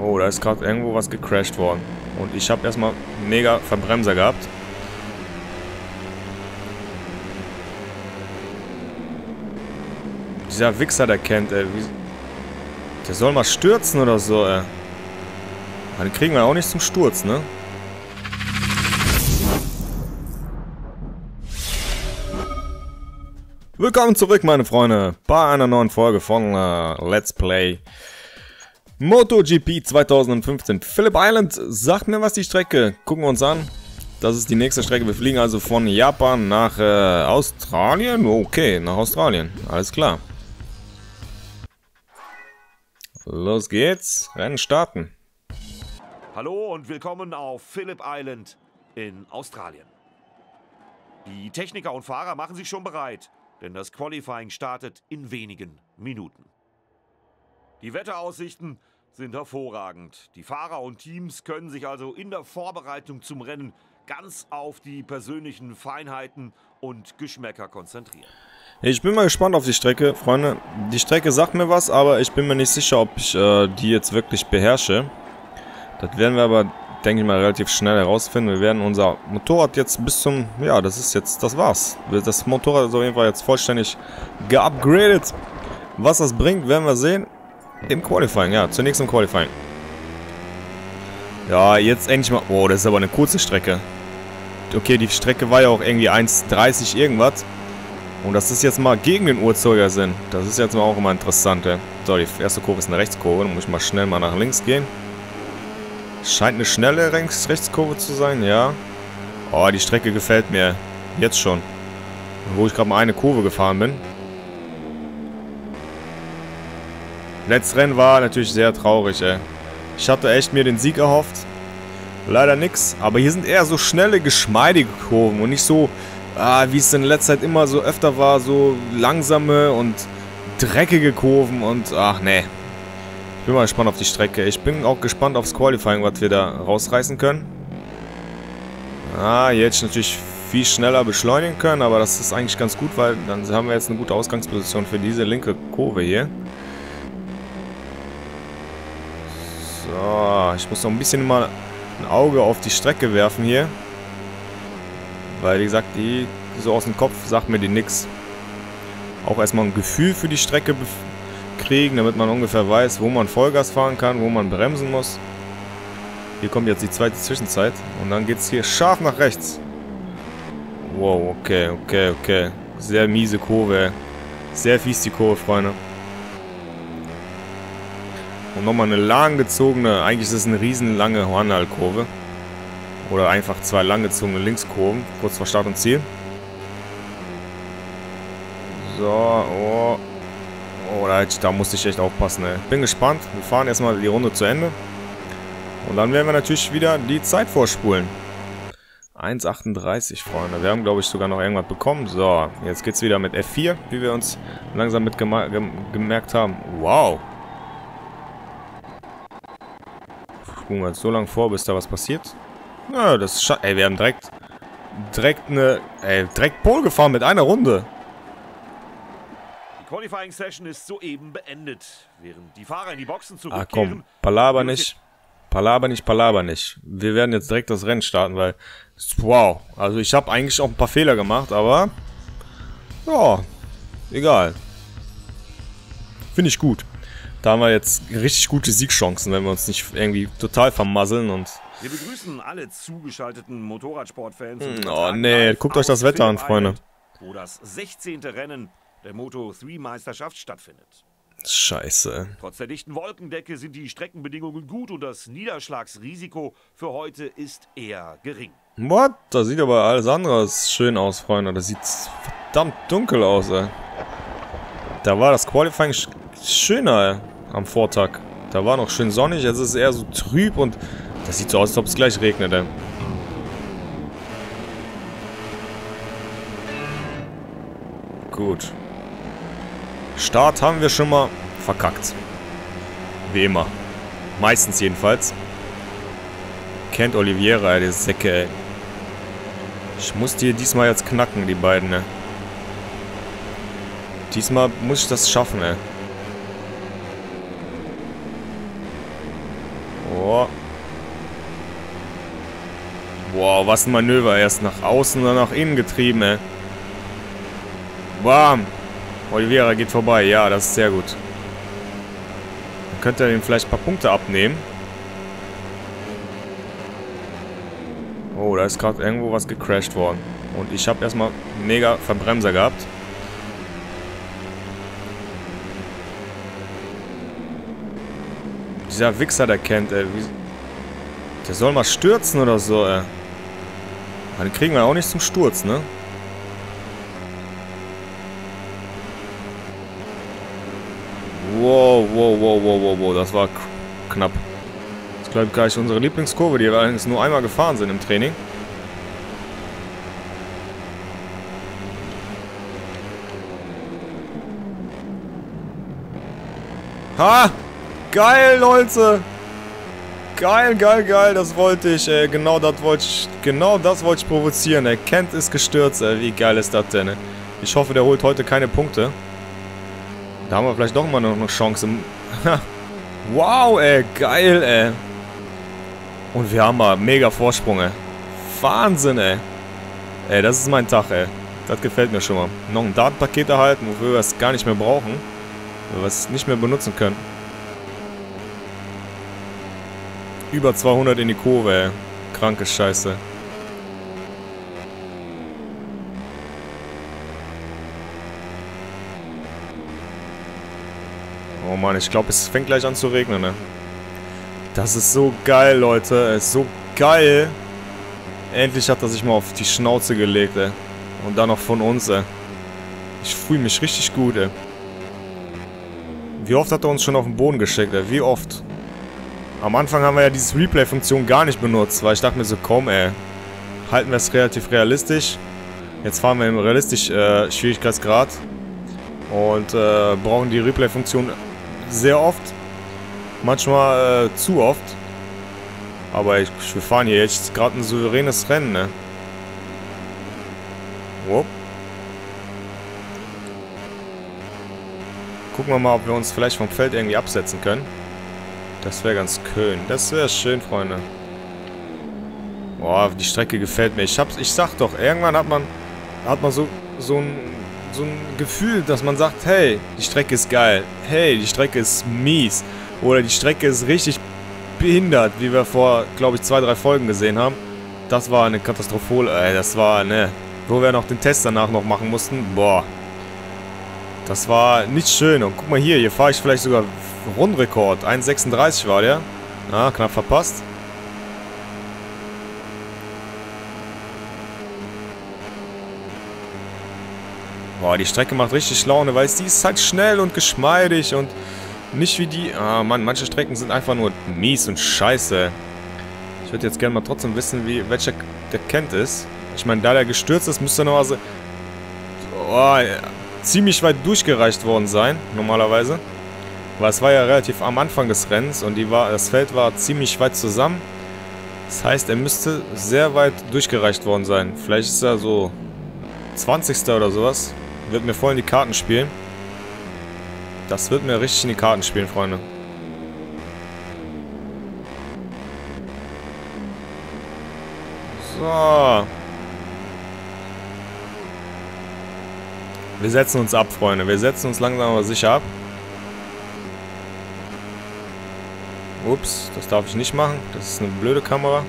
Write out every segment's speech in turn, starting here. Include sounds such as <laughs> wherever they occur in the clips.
Oh, da ist gerade irgendwo was gecrashed worden. Und ich habe erstmal mega Verbremser gehabt. Dieser Wichser, der kennt, ey. Der soll mal stürzen oder so, ey. Den kriegen wir auch nicht zum Sturz, ne? Willkommen zurück, meine Freunde, bei einer neuen Folge von uh, Let's Play MotoGP 2015. Phillip Island sagt mir was die Strecke. Gucken wir uns an. Das ist die nächste Strecke. Wir fliegen also von Japan nach äh, Australien. Okay, nach Australien. Alles klar. Los geht's. Rennen starten. Hallo und willkommen auf Phillip Island in Australien. Die Techniker und Fahrer machen sich schon bereit, denn das Qualifying startet in wenigen Minuten. Die Wetteraussichten sind hervorragend. Die Fahrer und Teams können sich also in der Vorbereitung zum Rennen ganz auf die persönlichen Feinheiten und Geschmäcker konzentrieren. Ich bin mal gespannt auf die Strecke, Freunde. Die Strecke sagt mir was, aber ich bin mir nicht sicher, ob ich äh, die jetzt wirklich beherrsche. Das werden wir aber, denke ich mal, relativ schnell herausfinden. Wir werden unser Motorrad jetzt bis zum... Ja, das ist jetzt... Das war's. Das Motorrad ist auf jeden Fall jetzt vollständig geupgradet. Was das bringt, werden wir sehen. Im Qualifying, ja. Zunächst im Qualifying. Ja, jetzt endlich mal... Oh, das ist aber eine kurze Strecke. Okay, die Strecke war ja auch irgendwie 1,30 irgendwas. Und das ist jetzt mal gegen den Uhrzeugersinn. Das ist jetzt mal auch immer interessant, ja. So, die erste Kurve ist eine Rechtskurve. Dann muss ich mal schnell mal nach links gehen. Scheint eine schnelle Rechtskurve zu sein, ja. Oh, die Strecke gefällt mir. Jetzt schon. Wo ich gerade mal eine Kurve gefahren bin. Letztes Rennen war natürlich sehr traurig, ey. Ich hatte echt mir den Sieg erhofft. Leider nix. Aber hier sind eher so schnelle, geschmeidige Kurven und nicht so, ah, wie es in letzter Zeit immer so öfter war, so langsame und dreckige Kurven und ach nee. Ich bin mal gespannt auf die Strecke. Ich bin auch gespannt aufs Qualifying, was wir da rausreißen können. Ah, jetzt natürlich viel schneller beschleunigen können, aber das ist eigentlich ganz gut, weil dann haben wir jetzt eine gute Ausgangsposition für diese linke Kurve hier. So, ich muss noch ein bisschen mal ein Auge auf die Strecke werfen hier. Weil, wie gesagt, die so aus dem Kopf sagt mir die nix. Auch erstmal ein Gefühl für die Strecke kriegen, damit man ungefähr weiß, wo man Vollgas fahren kann, wo man bremsen muss. Hier kommt jetzt die zweite Zwischenzeit. Und dann geht es hier scharf nach rechts. Wow, okay, okay, okay. Sehr miese Kurve. Sehr fies die Kurve, Freunde. Und nochmal eine langgezogene, eigentlich ist es eine riesenlange Hornal-Kurve. Oder einfach zwei langgezogene Linkskurven, kurz vor Start und Ziel. So, oh. Oh, da, da musste ich echt aufpassen, ey. Bin gespannt. Wir fahren erstmal die Runde zu Ende. Und dann werden wir natürlich wieder die Zeit vorspulen. 1,38, Freunde. Wir haben, glaube ich, sogar noch irgendwas bekommen. So, jetzt geht's wieder mit F4, wie wir uns langsam mit gemerkt haben. Wow. Spulen wir jetzt so lange vor, bis da was passiert. Na, das ist Ey, wir haben direkt, direkt eine, ey, direkt Pole gefahren mit einer Runde. Die Qualifying Session ist soeben beendet, während die Fahrer in die Boxen zurückkehren. Ah, komm, Palaber nicht. Palaber nicht, Palaber nicht. Wir werden jetzt direkt das Rennen starten, weil, wow, also ich habe eigentlich auch ein paar Fehler gemacht, aber, ja, egal. Finde ich gut. Da haben wir jetzt richtig gute Siegchancen, wenn wir uns nicht irgendwie total vermasseln und... Wir begrüßen alle zugeschalteten Motorradsportfans. Hm, oh nee, guckt euch das Wetter an, Freunde. Wo das 16. Rennen der Moto3-Meisterschaft stattfindet. Scheiße. Trotz der dichten Wolkendecke sind die Streckenbedingungen gut und das Niederschlagsrisiko für heute ist eher gering. What? Da sieht aber alles andere schön aus, Freunde. Das sieht verdammt dunkel aus, ey. Da war das Qualifying sch schöner, ey, am Vortag. Da war noch schön sonnig, jetzt ist es eher so trüb und das sieht so aus, als ob es gleich regnet, ey. Gut. Start haben wir schon mal verkackt. Wie immer. Meistens jedenfalls. Kennt Oliviera, die Säcke, ey. Ich muss die diesmal jetzt knacken, die beiden, ne? Diesmal muss ich das schaffen, ey. Oh. Wow, was ein Manöver. Erst nach außen, dann nach innen getrieben, ey. Bam. Oliveira geht vorbei. Ja, das ist sehr gut. Dann könnte er ihm vielleicht ein paar Punkte abnehmen. Oh, da ist gerade irgendwo was gecrashed worden. Und ich habe erstmal mega Verbremser gehabt. Dieser Wichser, der kennt, ey. Der soll mal stürzen oder so, ey. Den kriegen wir auch nicht zum Sturz, ne? Wow, wow, wow, wow, wow, wow. Das war knapp. Das ist, glaube ich, gleich unsere Lieblingskurve, die wir allerdings nur einmal gefahren sind im Training. Ha! Geil, Leute! Geil, geil, geil, das wollte ich, ey. Genau das wollte ich, genau das wollte ich provozieren, ey. Kent ist gestürzt, ey. Wie geil ist das denn, ey? Ich hoffe, der holt heute keine Punkte. Da haben wir vielleicht doch mal noch eine Chance. <laughs> wow, ey. Geil, ey. Und wir haben mal mega Vorsprung, ey. Wahnsinn, ey. Ey, das ist mein Tag, ey. Das gefällt mir schon mal. Noch ein Datenpaket erhalten, wofür wir es gar nicht mehr brauchen. Weil wir es nicht mehr benutzen können. Über 200 in die Kurve, ey. Kranke Scheiße. Oh Mann, ich glaube, es fängt gleich an zu regnen, ne? Das ist so geil, Leute. Es ist so geil. Endlich hat er sich mal auf die Schnauze gelegt, ey. Und dann noch von uns, ey. Ich fühle mich richtig gut, ey. Wie oft hat er uns schon auf den Boden geschickt, ey? Wie oft? Am Anfang haben wir ja diese Replay-Funktion gar nicht benutzt, weil ich dachte mir so, komm, ey. Halten wir es relativ realistisch. Jetzt fahren wir im realistisch äh, Schwierigkeitsgrad. Und äh, brauchen die Replay-Funktion sehr oft. Manchmal äh, zu oft. Aber ich, wir fahren hier jetzt gerade ein souveränes Rennen, ne? Whoop. Gucken wir mal, ob wir uns vielleicht vom Feld irgendwie absetzen können. Das wäre ganz schön. Das wäre schön, Freunde. Boah, die Strecke gefällt mir. Ich hab's, ich sag doch, irgendwann hat man, hat man so, so ein, so ein Gefühl, dass man sagt, hey, die Strecke ist geil. Hey, die Strecke ist mies. Oder die Strecke ist richtig behindert, wie wir vor, glaube ich, zwei, drei Folgen gesehen haben. Das war eine Katastrophe. Ey, das war, ne, wo wir noch den Test danach noch machen mussten. Boah. Das war nicht schön. Und guck mal hier, hier fahre ich vielleicht sogar Rundrekord. 1,36 war der. Ah, knapp verpasst. Boah, die Strecke macht richtig Laune, weil die ist halt schnell und geschmeidig und nicht wie die... Ah, Mann, manche Strecken sind einfach nur mies und scheiße. Ich würde jetzt gerne mal trotzdem wissen, wie welcher der kennt ist. Ich meine, da der gestürzt ist, müsste er noch also... Oh, ja, ziemlich weit durchgereicht worden sein, normalerweise. Weil es war ja relativ am Anfang des Rennens und die war, das Feld war ziemlich weit zusammen. Das heißt, er müsste sehr weit durchgereicht worden sein. Vielleicht ist er so 20. oder sowas. Wird mir voll in die Karten spielen. Das wird mir richtig in die Karten spielen, Freunde. So. Wir setzen uns ab, Freunde. Wir setzen uns langsam aber sicher ab. Ups, das darf ich nicht machen. Das ist eine blöde Kamera.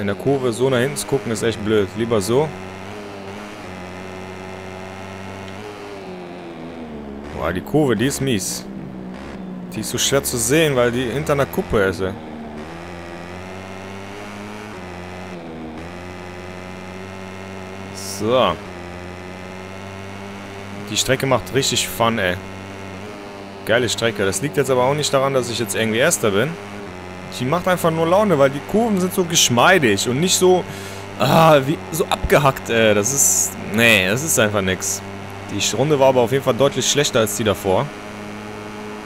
In der Kurve so nach hinten zu gucken, ist echt blöd. Lieber so. Boah, die Kurve, die ist mies. Die ist so schwer zu sehen, weil die hinter einer Kuppe ist. Ey. So. Die Strecke macht richtig Fun, ey. Geile Strecke. Das liegt jetzt aber auch nicht daran, dass ich jetzt irgendwie Erster bin. Die macht einfach nur Laune, weil die Kurven sind so geschmeidig und nicht so... Ah, wie, so abgehackt, ey. Das ist... Nee, das ist einfach nix. Die Runde war aber auf jeden Fall deutlich schlechter als die davor.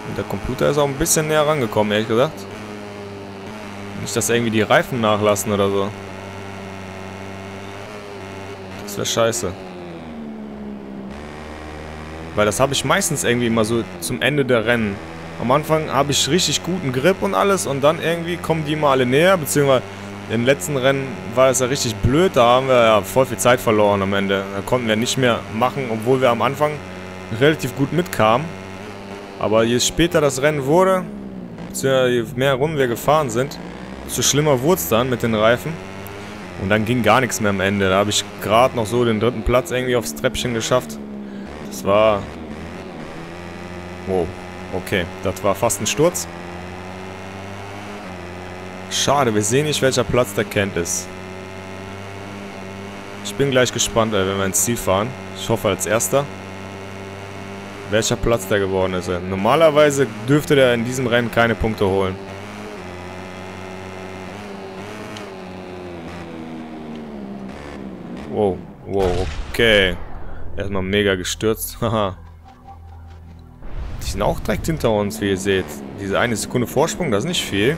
Und der Computer ist auch ein bisschen näher rangekommen, ehrlich gesagt. Nicht, dass irgendwie die Reifen nachlassen oder so. Das wäre scheiße. Weil das habe ich meistens irgendwie immer so zum Ende der Rennen. Am Anfang habe ich richtig guten Grip und alles und dann irgendwie kommen die mal alle näher, beziehungsweise im letzten Rennen war es ja richtig blöd, da haben wir ja voll viel Zeit verloren am Ende. Da konnten wir nicht mehr machen, obwohl wir am Anfang relativ gut mitkamen. Aber je später das Rennen wurde, je mehr Runden wir gefahren sind, desto schlimmer wurde es dann mit den Reifen. Und dann ging gar nichts mehr am Ende. Da habe ich gerade noch so den dritten Platz irgendwie aufs Treppchen geschafft. Das war... Wow. Okay, das war fast ein Sturz. Schade, wir sehen nicht, welcher Platz der Kent ist. Ich bin gleich gespannt, wenn wir ins Ziel fahren. Ich hoffe als erster. Welcher Platz der geworden ist. Normalerweise dürfte der in diesem Rennen keine Punkte holen. Wow, wow, okay. Erstmal mega gestürzt. <laughs> Haha. Die sind auch direkt hinter uns, wie ihr seht. Diese eine Sekunde Vorsprung, das ist nicht viel.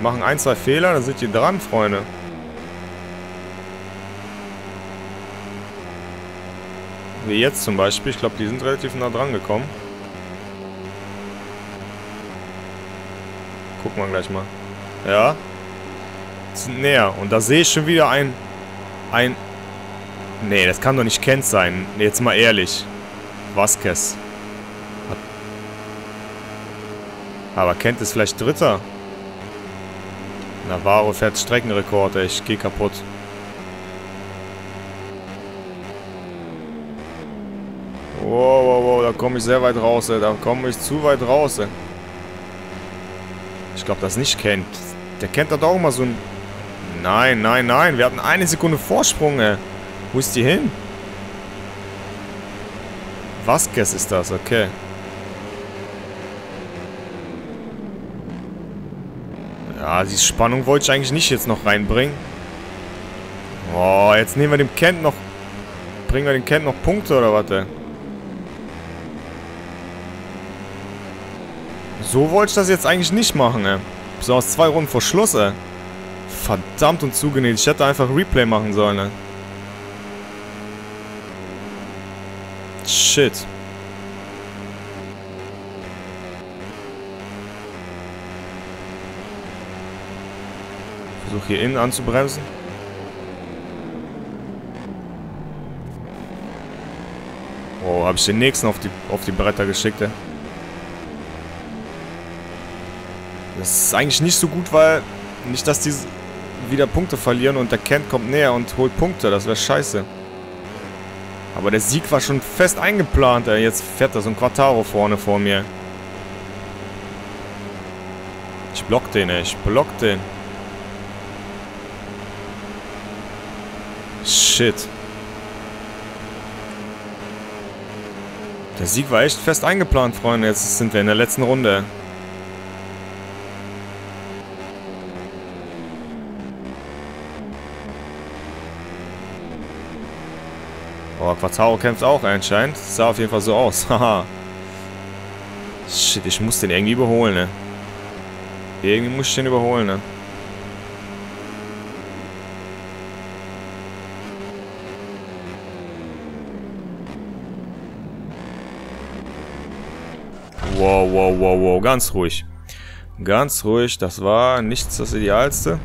Machen ein, zwei Fehler, dann sind die dran, Freunde. Wie jetzt zum Beispiel. Ich glaube, die sind relativ nah dran gekommen. Gucken wir gleich mal. Ja. Sind näher. Und da sehe ich schon wieder ein... Ein... Nee, das kann doch nicht Kent sein. Jetzt mal ehrlich. Vasquez. Aber Kent ist vielleicht Dritter. Navarro fährt Streckenrekord, ey. Ich geh kaputt. Wow, wow, wow, da komme ich sehr weit raus, ey. Da komme ich zu weit raus, ey. Ich glaube, das nicht kennt. Der kennt doch auch mal so ein... Nein, nein, nein. Wir hatten eine Sekunde Vorsprung, ey. Wo ist die hin? Vasquez ist das, okay. Ja, die Spannung wollte ich eigentlich nicht jetzt noch reinbringen. Oh, jetzt nehmen wir dem Kent noch... Bringen wir dem Kent noch Punkte oder was, ey? So wollte ich das jetzt eigentlich nicht machen, ey. Besonders zwei Runden vor Schluss, ey. Verdammt und zugenäht. Ich hätte einfach Replay machen sollen, ey. Shit. Versuche hier innen anzubremsen. Oh, habe ich den nächsten auf die, auf die Bretter geschickt, ey. Das ist eigentlich nicht so gut, weil nicht, dass die wieder Punkte verlieren und der Kent kommt näher und holt Punkte. Das wäre scheiße. Aber der Sieg war schon fest eingeplant, ey. Jetzt fährt da so ein Quattaro vorne vor mir. Ich block den, ey. Ich block den. Shit. Der Sieg war echt fest eingeplant, Freunde. Jetzt sind wir in der letzten Runde. Quattaro kämpft auch anscheinend. Sah auf jeden Fall so aus. <laughs> Haha. Shit, ich muss den irgendwie überholen, ne? Irgendwie muss ich den überholen, ne? Wow, wow, wow, wow. Ganz ruhig. Ganz ruhig. Das war nichts das Idealste.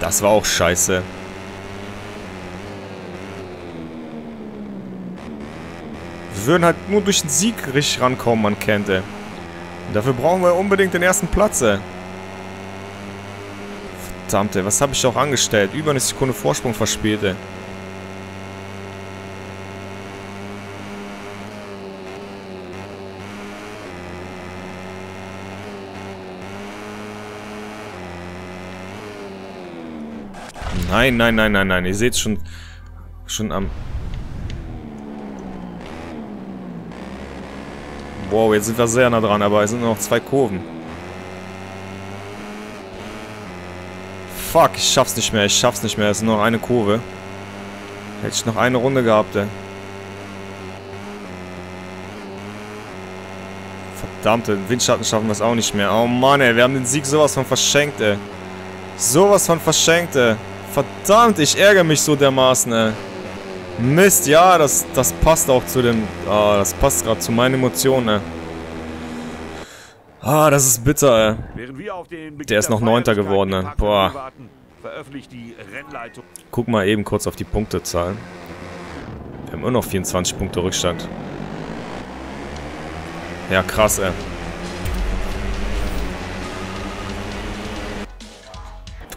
Das war auch scheiße. Wir würden halt nur durch den Sieg richtig rankommen, ey. Und dafür brauchen wir unbedingt den ersten Platz, ey. Verdammt, ey. Was habe ich auch angestellt? Über eine Sekunde Vorsprung verspielt, ey. Nein, nein, nein, nein, nein. Ihr seht schon, schon am... Wow, jetzt sind wir sehr nah dran, aber es sind nur noch zwei Kurven. Fuck, ich schaff's nicht mehr, ich schaff's nicht mehr. Es ist nur noch eine Kurve. Hätte ich noch eine Runde gehabt, ey. Verdammte, Windschatten schaffen wir es auch nicht mehr. Oh Mann, ey, wir haben den Sieg sowas von verschenkt, ey. Sowas von verschenkt, ey. Verdammt, ich ärgere mich so dermaßen, ey. Mist, ja, das, das passt auch zu dem... Ah, das passt gerade zu meinen Emotionen, ey. Ah, das ist bitter, ey. Der ist noch Neunter geworden, ey. Boah. Guck mal eben kurz auf die Punktezahl. Wir haben immer noch 24 Punkte Rückstand. Ja, krass, ey.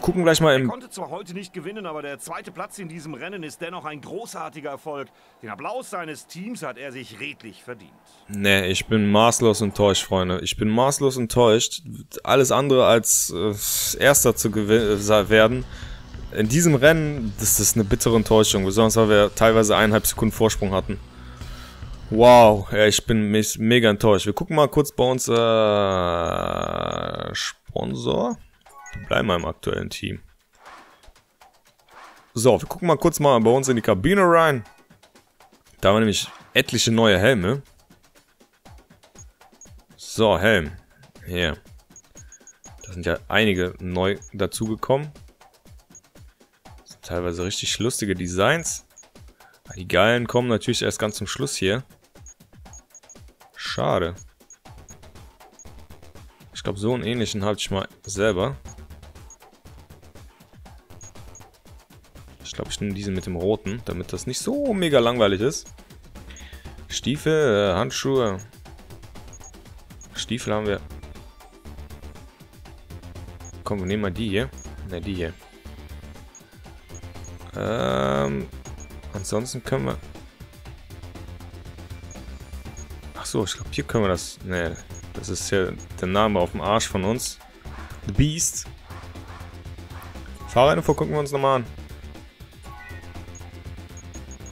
Gucken gleich mal im... Er konnte zwar heute nicht gewinnen, aber der zweite Platz in diesem Rennen ist dennoch ein großartiger Erfolg. Den Applaus seines Teams hat er sich redlich verdient. Nee, ich bin maßlos enttäuscht, Freunde. Ich bin maßlos enttäuscht. Alles andere als äh, Erster zu äh, werden. In diesem Rennen, das ist eine bittere Enttäuschung. Besonders, weil wir teilweise eineinhalb Sekunden Vorsprung hatten. Wow, ja, ich bin mega enttäuscht. Wir gucken mal kurz bei uns äh, Sponsor. Wir bleiben im aktuellen Team. So, wir gucken mal kurz mal bei uns in die Kabine rein. Da haben wir nämlich etliche neue Helme. So, Helm. Hier. Da sind ja einige neu dazugekommen. Teilweise richtig lustige Designs. Die geilen kommen natürlich erst ganz zum Schluss hier. Schade. Ich glaube, so einen ähnlichen habe ich mal selber. Ich nehme diesen mit dem roten, damit das nicht so mega langweilig ist. Stiefel, äh, Handschuhe. Stiefel haben wir. Komm, wir nehmen mal die hier. Ne, die hier. Ähm, ansonsten können wir... Ach so, ich glaube, hier können wir das... Ne, das ist ja der Name auf dem Arsch von uns. The Beast. Fahrerinfo gucken wir uns nochmal an.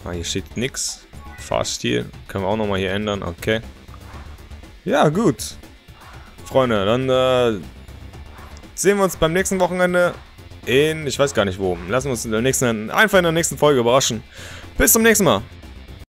Ah, hier steht nichts. Fahrstil. Können wir auch nochmal hier ändern. Okay. Ja, gut. Freunde, dann äh, sehen wir uns beim nächsten Wochenende in, ich weiß gar nicht wo. Lassen wir uns in der nächsten, einfach in der nächsten Folge überraschen. Bis zum nächsten Mal.